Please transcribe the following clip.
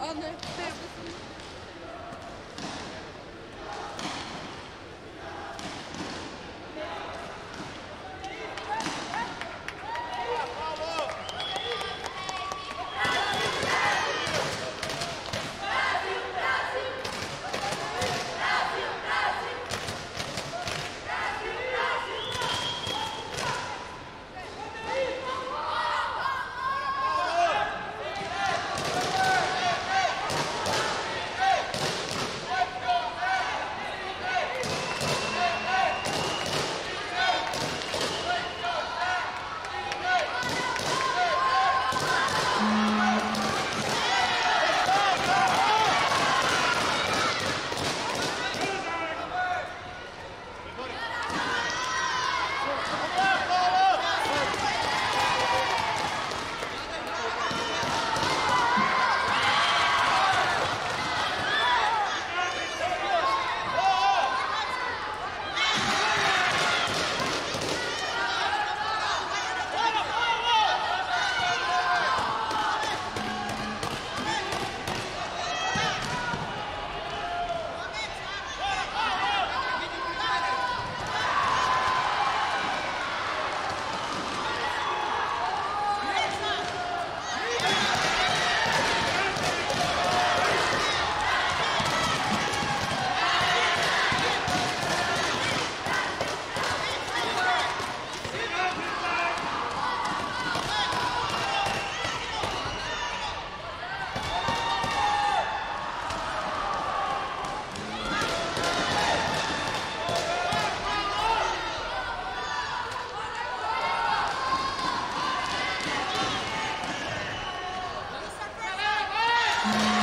А, Yeah.